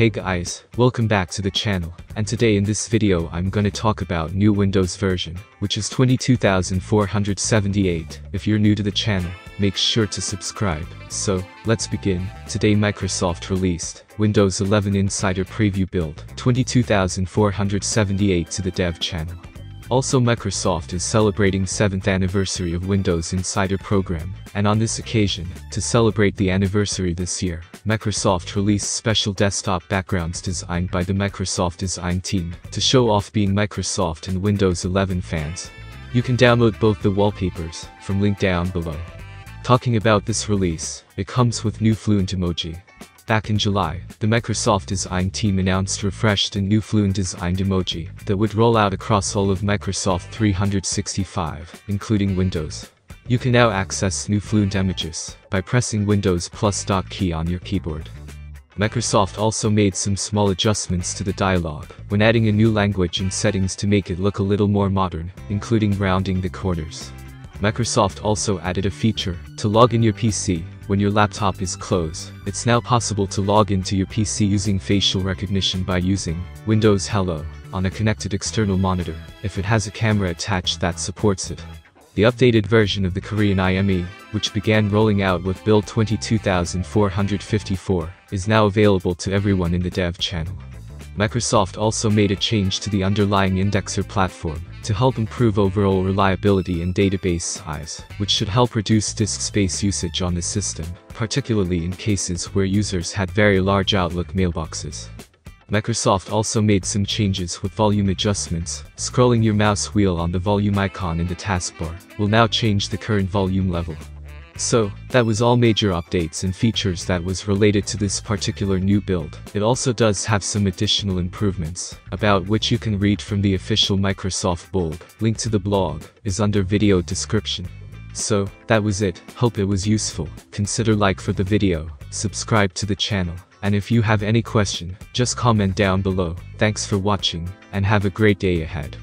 Hey guys, welcome back to the channel, and today in this video I'm gonna talk about new Windows version, which is 22478. If you're new to the channel, make sure to subscribe. So, let's begin. Today Microsoft released Windows 11 Insider Preview Build 22478 to the dev channel. Also Microsoft is celebrating 7th anniversary of Windows Insider program, and on this occasion, to celebrate the anniversary this year, Microsoft released special desktop backgrounds designed by the Microsoft design team, to show off being Microsoft and Windows 11 fans. You can download both the wallpapers, from link down below. Talking about this release, it comes with new Fluent emoji, Back in July, the Microsoft design team announced refreshed and new Fluent designed emoji that would roll out across all of Microsoft 365, including Windows. You can now access new Fluent images by pressing Windows plus dot key on your keyboard. Microsoft also made some small adjustments to the dialog when adding a new language and settings to make it look a little more modern, including rounding the corners. Microsoft also added a feature to log in your PC when your laptop is closed. It's now possible to log into your PC using facial recognition by using Windows Hello on a connected external monitor if it has a camera attached that supports it. The updated version of the Korean IME, which began rolling out with build 22454, is now available to everyone in the dev channel. Microsoft also made a change to the underlying indexer platform to help improve overall reliability and database size, which should help reduce disk space usage on the system, particularly in cases where users had very large Outlook mailboxes. Microsoft also made some changes with volume adjustments. Scrolling your mouse wheel on the volume icon in the taskbar will now change the current volume level. So, that was all major updates and features that was related to this particular new build. It also does have some additional improvements, about which you can read from the official Microsoft blog. Link to the blog is under video description. So, that was it, hope it was useful, consider like for the video, subscribe to the channel, and if you have any question, just comment down below. Thanks for watching, and have a great day ahead.